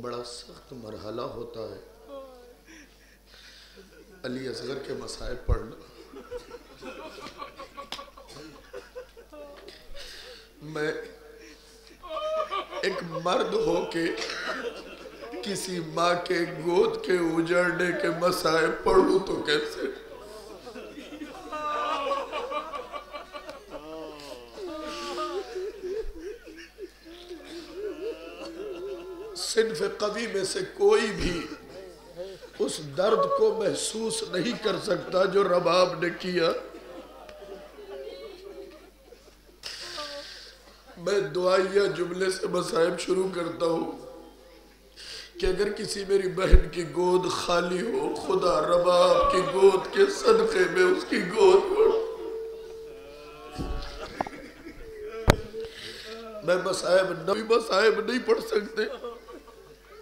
بڑا سخت مرحلہ ہوتا ہے۔ علی اصغر کے مسائب پڑھنا۔ میں ایک مرد ہو کے کسی ماں کے گود کے اجڑنے کے مسائب پڑھوں تو کیسے؟ صنف قوی میں سے کوئی بھی اس درد کو محسوس نہیں کر سکتا جو رباب نے کیا۔ میں دعائیہ جملے سے مسائب شروع کرتا ہوں کہ اگر کسی میری بہن کی گود خالی ہو، خدا رباب کی گود کے صدقے میں اس کی گود پڑھ میں مسائب نبی مسائب نہیں پڑھ سکتے۔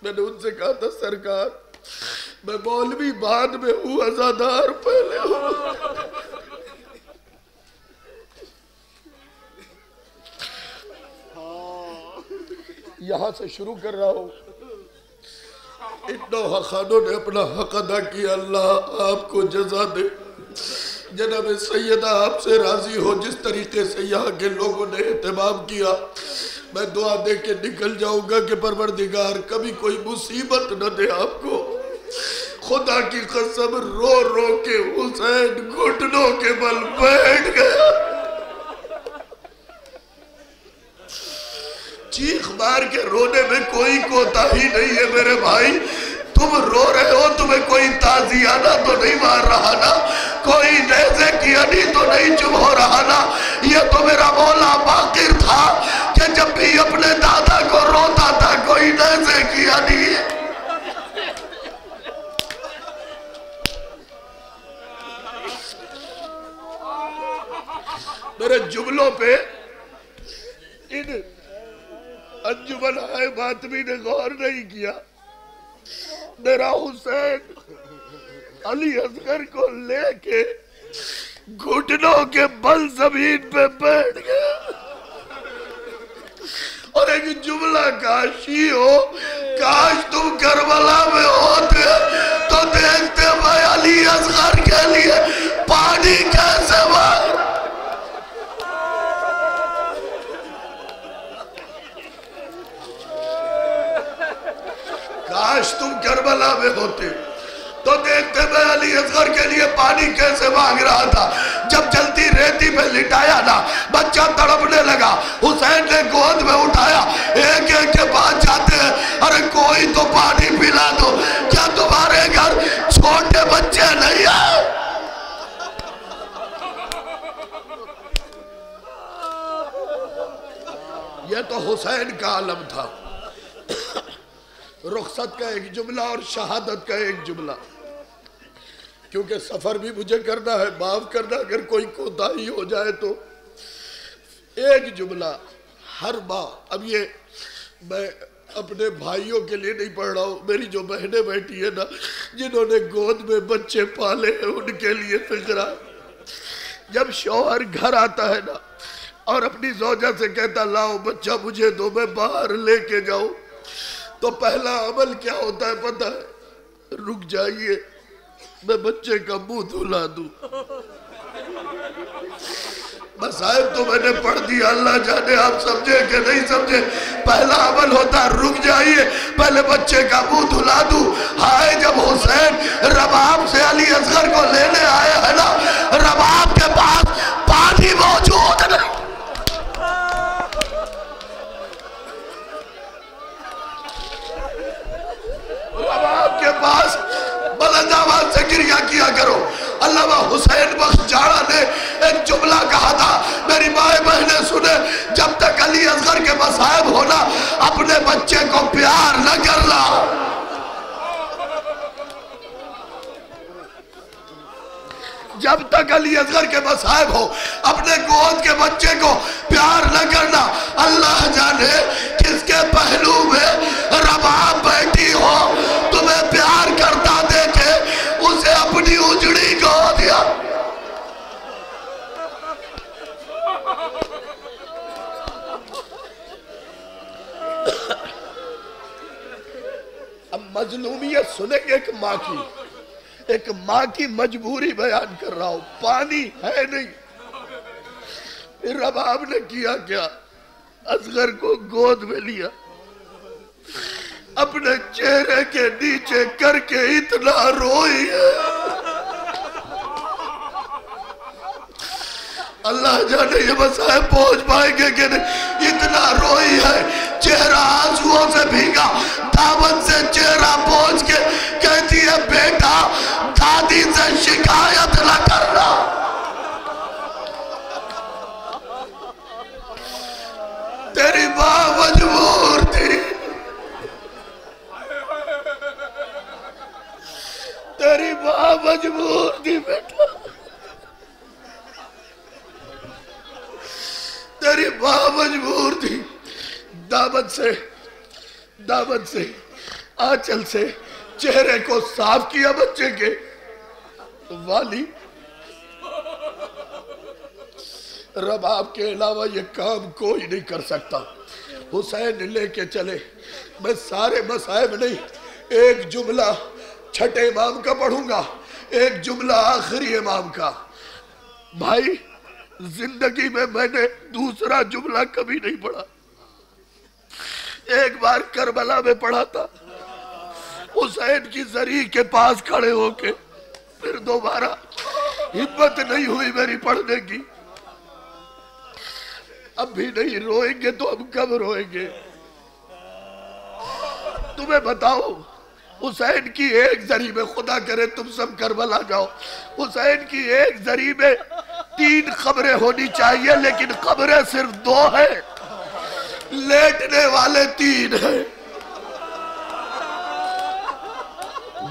میں نے ان سے کہا تھا، سرکار، میں مولوی بعد میں ہوں ازادار پہلے ہوں۔ ہاں، یہاں سے شروع کر رہا ہوں۔ انہوں خانوں نے اپنا حق ادا کیا، اللہ آپ کو جزا دے۔ جناب سیدہ آپ سے راضی ہو، جس طریقے سے یہاں کے لوگوں نے اہتمام کیا۔ میں دعا دے کے نکل جاؤں گا کہ پروردگار، کبھی کوئی مصیبت نہ دے آپ کو۔ خدا کی قسم، رو رو کے حسین گھٹنوں کے بل بیٹھ گیا۔ چیخ مار کے رونے میں کوئی کوتا ہی نہیں ہے میرے بھائی۔ تم رو رہے ہو، تمہیں کوئی تازیانہ تو نہیں مار رہا نا۔ کوئی نیزے کی انی تو نہیں چم ہو رہا نا۔ یہ تو میرا مولا باقر تھا۔ کہ جب بھی اپنے دادا کو روتا تھا، کوئی نیزے کی انی میرے جملوں پہ ان انجمن آئے باتمی نے غور نہیں کیا۔ میرا حسین علی اصغر کو لے کے گھٹنوں کے بل زمین پہ بیٹھ گیا۔ اور ایک جملہ کاشی ہو، کاش تم کربلا میں ہوتے تو دیکھتے میں علی اصغر کے لیے پانی کیسے باہر کاش تم کربلا میں ہوتے تو دیکھتے میں علی حسین عالم تھا۔ رخصت کا ایک جملہ اور شہادت کا ایک جملہ۔ کیونکہ سفر بھی مجھے کرنا ہے، معاف کرنا، اگر کوئی کوتاہی ہو جائے تو۔ ایک جملہ، ہر ماں، اب یہ میں اپنے بھائیوں کے لیے نہیں پڑھ رہا ہوں، میری جو بہنیں بیٹھی ہیں نا، جنہوں نے گود میں بچے پالے ہیں، ان کے لیے فکرہ جب شوہر گھر آتا ہے نا اور اپنی زوجہ سے کہتا، لاؤ بچہ مجھے دو، میں باہر لے کے جاؤ۔ تو پہلا عمل کیا ہوتا ہے پتہ ہے؟ رک جائیے، میں بچے کا منہ دھلا دوں۔ مسائب تو میں نے پڑھ دیا، اللہ جانے آپ سمجھے کہ نہیں سمجھے۔ پہلا عمل ہوتا رک جائیے، پہلے بچے کا منہ دھلا دوں۔ ہائے، جب حسین رباب سے علی اصغر کو لینے آئے ہے نا رباب کرو۔ علامہ حسین بخش جاڑا نے ایک جملہ کہا تھا، میری مائے بہنیں سنے جب تک علی اصغر کے مصائب ہونا، اپنے بچے کو پیار نہ کرنا۔ جب تک علی اصغر کے مصائب ہو، اپنے گود کے بچے کو پیار نہ کرنا، اللہ جانے کس کے پہلو میں رباب بیٹھی مظلومیت سنیں گے ایک ماں کی۔ ایک ماں کی مجبوری بیان کر رہا ہوں۔ پانی ہے نہیں۔ پھر رباب نے کیا کیا؟ اصغر کو گود میں لیا۔ اپنے چہرے کے نیچے کر کے اتنا روئی ہے۔ اللہ جانے یہ مسائل پہنچ پائیں گے کہ اتنا روئی ہے۔ چہرہ آنسووں سے بھیگا، دامن سے چہرہ پہنچ کے کہتی ہے، بیٹا، دادی سے شکایت نہ کرنا. تیری ماں مجبور تھی۔ تیری ماں مجبور دامت سے دامت سے آچل سے چہرے کو صاف کیا بچے کے۔ والی رباب کے علاوہ یہ کام کوئی نہیں کر سکتا۔ حسین لے کے چلے۔ میں سارے مسائب نہیں، ایک جملہ چھٹے امام کا پڑھوں گا، ایک جملہ آخری امام کا۔ بھائی، زندگی میں میں نے دوسرا جملہ کبھی نہیں پڑھا۔ ایک بار کربلا میں پڑھا تھا۔ حسین کی زری کے پاس کھڑے ہو کے پھر دوبارہ ہمت نہیں ہوئی میری پڑھنے کی۔ اب بھی نہیں روئیں گے تو ہم کب روئیں گے؟ تمہیں بتاؤ حسین کی ایک ذریعے میں خدا کرے تم سب کربلا جاؤ۔ حسین کی ایک ذریعے میں تین خبریں ہونی چاہیے، لیکن خبریں صرف دو ہیں۔ لیٹنے والے تین ہیں۔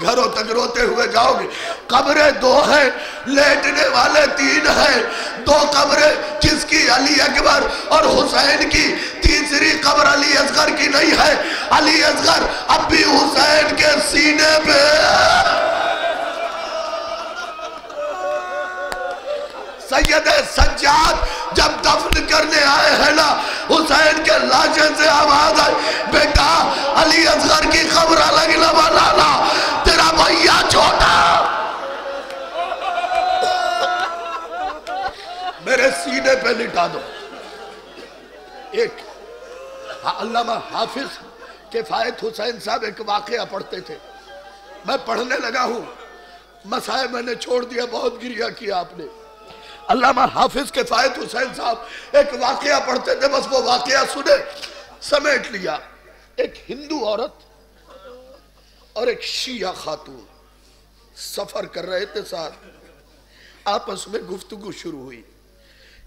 گھروں تک روتے ہوئے جاؤ گے۔ قبریں دو ہیں، لیٹنے والے تین ہیں۔ دو قبریں جس کی علی اکبر اور حسین کی، تیسری قبر علی اصغر کی نہیں ہے۔ علی اصغر اب بھی حسین کے سینے پہ سید سجاد جب دفن کرنے آئے ہیں نا، حسین کے لاجے سے آواز آئے بیٹا، علی اصغر کی خبر الگ لبا لالا تیرا بھئیا چھوٹا۔ میرے سینے پہ لٹا دو۔ ایک ہاں، علامہ حافظ کفایت حسین صاحب ایک واقعہ پڑھتے تھے۔ میں پڑھنے لگا ہوں۔ مسائے میں نے چھوڑ دیا، بہت گریہ کیا آپ نے۔ علامہ حافظ کے فائد حسین صاحب ایک واقعہ پڑھتے تھے، بس وہ واقعہ سنے، سمیٹ لیا۔ ایک ہندو عورت اور ایک شیعہ خاتون سفر کر رہے تھے ساتھ۔ آپس میں گفتگو شروع ہوئی۔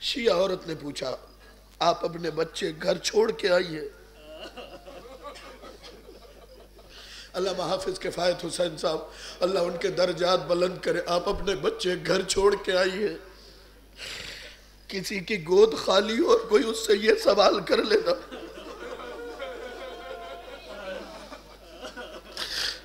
شیعہ عورت نے پوچھا، آپ اپنے بچے گھر چھوڑ کے آئیے اللہ حافظ کے فائد حسین صاحب، اللہ ان کے درجات بلند کرے، آپ اپنے بچے گھر چھوڑ کے آئیے کسی کی گود خالی اور کوئی اس سے یہ سوال کر لینا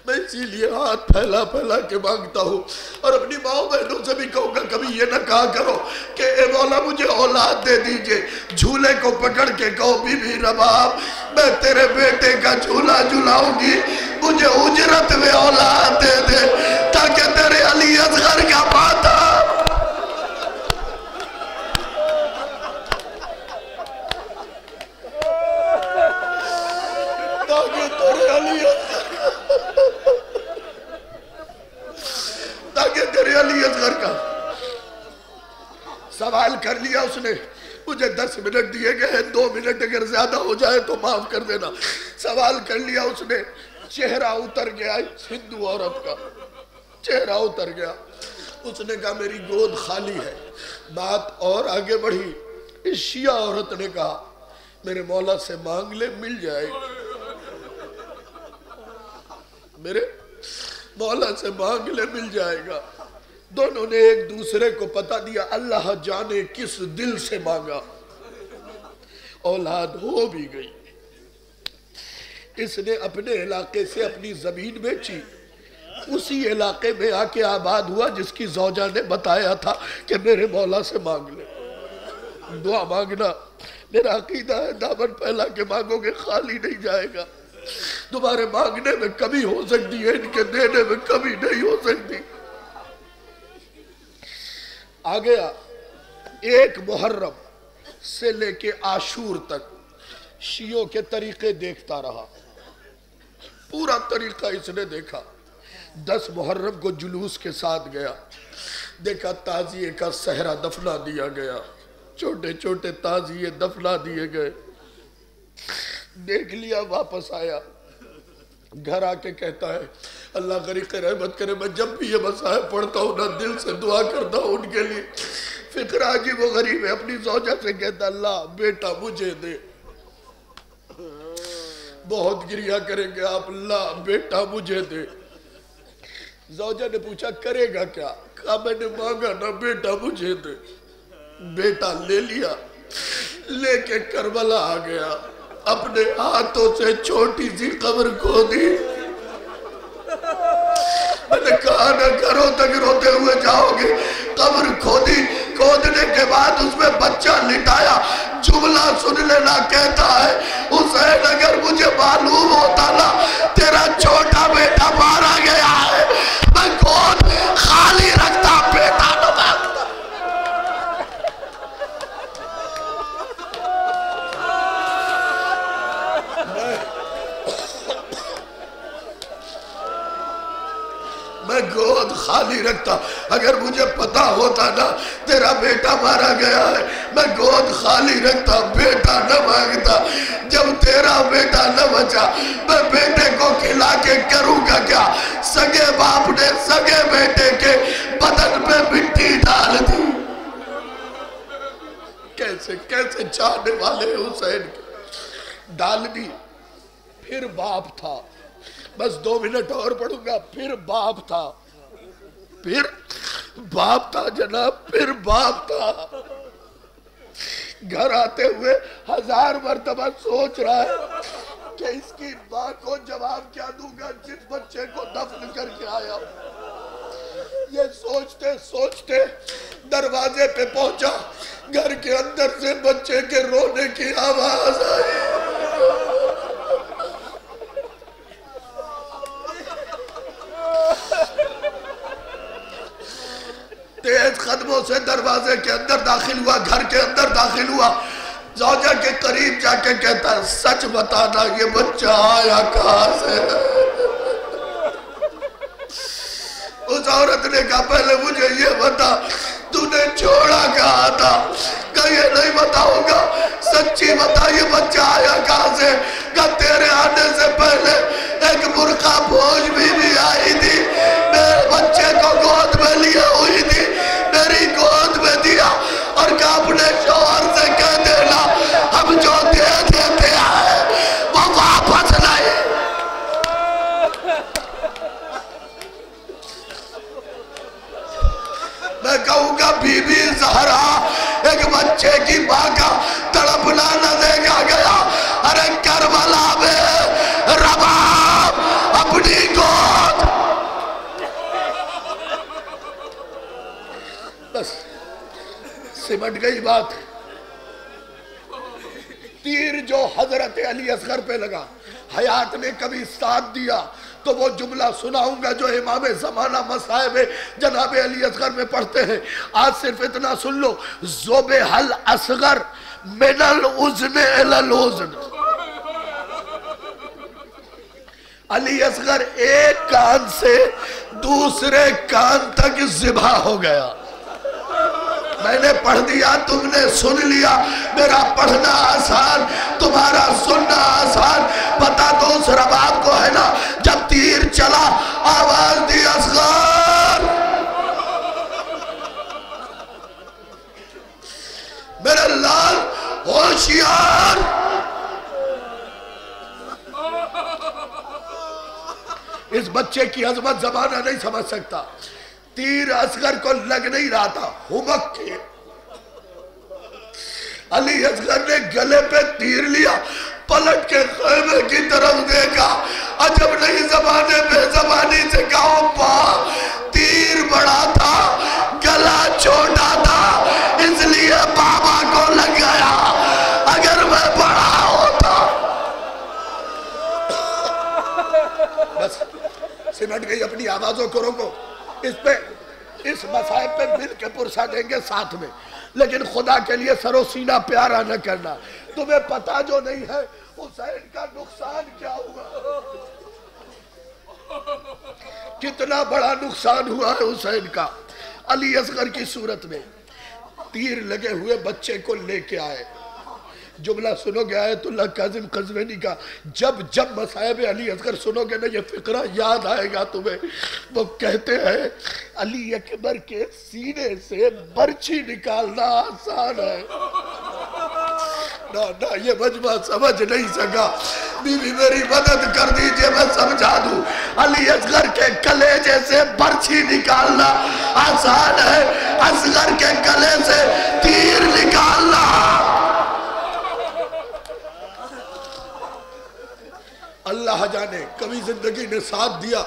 میں اسی لیے ہاتھ پھیلا پھیلا کے مانگتا ہوں اور اپنی ماں بہنوں سے بھی کہوں گا، کبھی یہ نہ کہا کرو کہ اے مولا مجھے اولاد دے دیجیے، جھولے کو پکڑ کے کہو بی بی رباب، میں تیرے بیٹے کا جھولا جھولاؤں گی، مجھے اجرت میں اولاد دے دے تاکہ تیرے علی اصغر کا پاتا میرے علی اصغر کا۔ سوال کر لیا اس نے۔ مجھے دس منٹ دیے گئے دو منٹ اگر زیادہ ہو جائے تو معاف کر دینا۔ سوال کر لیا اس نے۔ چہرہ اتر گیا ہندو عورت کا۔ چہرہ اتر گیا۔ اس نے کہا، میری گود خالی ہے۔ بات اور آگے بڑھی۔ اس شیعہ عورت نے کہا، میرے مولا سے مانگ لے، مل جائے۔ میرے مولا سے مانگ لے، مل جائے گا۔ دونوں نے ایک دوسرے کو پتا دیا، اللہ جانے کس دل سے مانگا۔ اولاد ہو بھی گئی۔ اس نے اپنے علاقے سے اپنی زمین بیچی۔ اسی علاقے میں آ کے آباد ہوا، جس کی زوجہ نے بتایا تھا کہ میرے مولا سے مانگ لے۔ دعا مانگنا۔ میرا عقیدہ ہے، دامن پہلا کے مانگو گے، خالی نہیں جائے گا۔ تمہارے مانگنے میں کمی ہو سکتی ہے، ان کے دینے میں کمی نہیں ہو سکتی۔ آ گیا ایک محرم سے لے کے آشور تک شیعوں کے طریقے دیکھتا رہا پورا طریقہ اس نے دیکھا دس محرم کو جلوس کے ساتھ گیا دیکھا تازیے کا سہرہ دفنا دیا گیا چھوٹے چھوٹے تازیے دفنا دیے گئے دیکھ لیا واپس آیا گھر آ کے کہتا ہے، اللہ غریق رحمت کرے، میں جب بھی یہ مسائل پڑھتا ہوں، نہ دل سے دعا کرتا ہوں ان کے لیے۔ فکر عجیب و غریب ہے، اپنی زوجہ سے کہتا اللہ بیٹا مجھے دے۔ بہت گریا کریں گے آپ، اللہ بیٹا مجھے دے۔ زوجہ نے پوچھا، کرے گا کیا؟ کہا، میں نے مانگا نا بیٹا مجھے دے۔ بیٹا لے لیا، لے کے کربلا آ گیا۔ اپنے ہاتھوں سے چھوٹی سی قبر کو دی میں نے کہا، نہ کرو تک روتے ہوئے جاؤ گے۔ قبر کھودی۔ کھودنے کے بعد اس میں بچہ لٹایا۔ جملہ سن لینا کہتا ہے، حسین، اگر مجھے معلوم ہوتا نا، تیرا چھوٹا بیٹا مارا گیا ہے۔ میں کون خالی رکھتا گود خالی رکھتا۔ اگر مجھے پتا ہوتا نا، تیرا بیٹا مارا گیا ہے، میں گود خالی رکھتا، بیٹا نہ مانگتا۔ جب تیرا بیٹا نہ بچا، میں بیٹے کو کھلا کے کروں گا کیا؟ سگے باپ نے سگے بیٹے کے بدن پہ مٹی ڈال دی۔ کیسے کیسے چاہنے والے حسین کے؟ ڈال دی۔ پھر باپ تھا۔ بس دو منٹ اور پڑھوں گا، پھر باپ تھا۔ پھر باپ تھا جناب، پھر باپ تھا۔ گھر آتے ہوئے ہزار مرتبہ سوچ رہا ہے کہ اس کی ماں کو جواب کیا دوں گا جس بچے کو دفن کر کے آیا یہ سوچتے سوچتے دروازے پہ پہنچا۔ گھر کے اندر سے بچے کے رونے کی آواز آئی۔ تیز قدموں سے دروازے کے اندر داخل ہوا، گھر کے اندر داخل ہوا۔ زوجہ کے قریب جا کے کہتا ہے سچ بتانا، یہ بچہ آیا کہاں سے؟ اس عورت نے کہا، پہلے مجھے یہ بتا تو نے چھوڑا کہا تھا؟ کہ یہ نہیں بتاؤں گا، سچی بتا، یہ بچہ آیا کہاں سے؟ کہ تیرے آنے سے پہلے ایک مرقہ بھوج بھی بھی آئی تھی، میرے بچے کو گود میں لیے ہوئی تھی اپنے شوہر سے کہہ دینا، ہم جو دے دیتے ہیں، وہ واپس نہیں۔ میں کہوں گا بی بی زہرا، ایک بچے کی ماں کا تڑپنا نہ دیکھا گیا۔ ارے کربلا سمٹ گئی بات۔ تیر جو حضرت علی اصغر پہ لگا، حیات نے کبھی ساتھ دیا، تو وہ جملہ سناؤں گا جو امام زمانہ مسائب جناب علی اصغر میں پڑھتے ہیں۔ آج صرف اتنا سن لو زوب حل اصغر من الازن الالوزن علی اصغر ایک کان سے دوسرے کان تک زبا ہو گیا۔ میں نے پڑھ دیا، تم نے سن لیا۔ میرا پڑھنا آسان، تمہارا سننا آسان۔ پتا تو اس رباب کو ہے نا، جب تیر چلا، آواز دی اصغر۔ میرے لال ہوشیار۔ اس بچے کی عظمت زمانہ نہیں سمجھ سکتا۔ تیر اصغر کو لگ نہیں رہا تھا ہمک کے۔ علی اصغر نے گلے پہ تیر لیا، پلٹ کے خیمے کی طرف دیکھا۔ عجب نہیں، زمانے بے زبانی سے کہا با تیر بڑا تھا، گلا چھوٹا تھا، اس لیے بابا کو لگ گیا۔ اگر میں بڑا ہوتا۔ بس، سمٹ گئی اپنی آوازوں کو، روکو۔ اس پہ اس مسائب پہ مل کے پرسا دیں گے ساتھ میں۔ لیکن خدا کے لیے سرو سینہ پیارا نہ کرنا۔ تمہیں پتا جو نہیں ہے، حسین کا نقصان کیا ہوا؟ کتنا بڑا نقصان ہوا ہے حسین کا۔ علی اصغر کی صورت میں تیر لگے ہوئے بچے کو لے کے آئے۔ جملہ سنو گے، آیت اللہ قاسم قزوینی کا۔ جب جب مسائب علی اصغر سنو گے نا، یہ فقرہ یاد آئے گا تمہیں۔ وہ کہتے ہیں، علی اکبر کے سینے سے برچی نکالنا آسان ہے۔ نا نا یہ مجمع سمجھ نہیں سکا۔ بی بی میری مدد کر دیجیے، میں سمجھا دوں۔ علی اصغر کے کلیجے سے برچی نکالنا آسان ہے۔ اصغر کے کلے سے تیر نکالنا اللہ جانے، کبھی زندگی نے ساتھ دیا،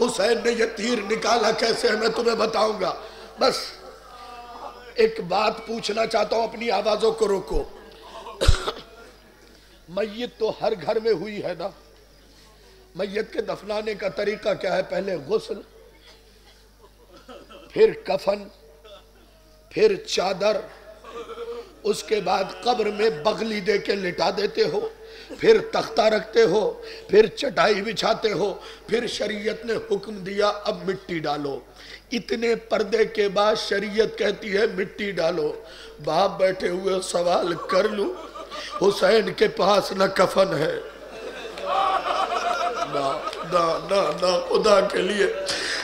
حسین نے یہ تیر نکالا، کیسے ہے میں تمہیں بتاؤں گا؟ بس ایک بات پوچھنا چاہتا ہوں، اپنی آوازوں کو روکو۔ میت تو ہر گھر میں ہوئی ہے نا۔ میت کے دفنانے کا طریقہ کیا ہے؟ پہلے غسل، پھر کفن، پھر چادر، اس کے بعد قبر میں بغلی دے کے لٹا دیتے ہو۔ پھر تختہ رکھتے ہو، پھر چٹائی بچھاتے ہو، پھر شریعت نے حکم دیا اب مٹی ڈالو۔ اتنے پردے کے بعد شریعت کہتی ہے مٹی ڈالو۔ باپ بیٹھے ہوئے سوال کر لوں، حسین کے پاس نہ کفن ہے۔ نہ نہ نہ نہ خدا کے لیے۔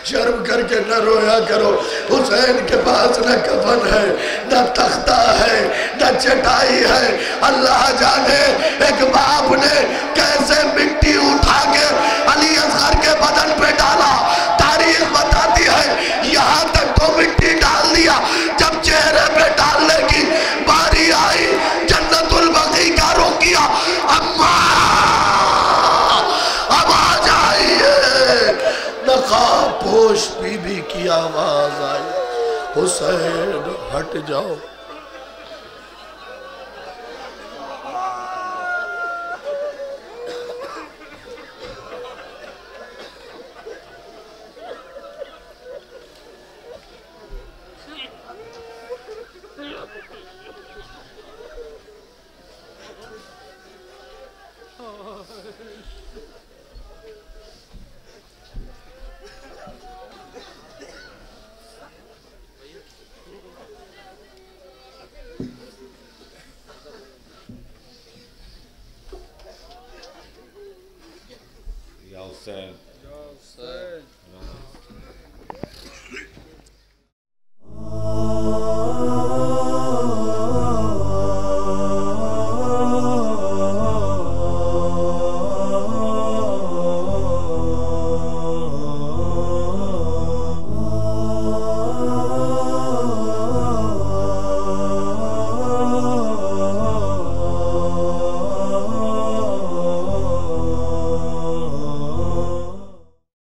شرم کر کے نہ رویا کرو۔ حسین کے پاس نہ کفن ہے، نہ تختہ ہے، نہ چٹائی ہے۔ اللہ جانے ایک باپ نے کیسے مٹی اٹھا کے علی اصغر کے بدن پہ ڈالا۔ تاریخ بتاتی ہے، یہاں تک تو مٹی ڈال دیا۔ جب حسین ہٹ جاؤ۔ یا حسین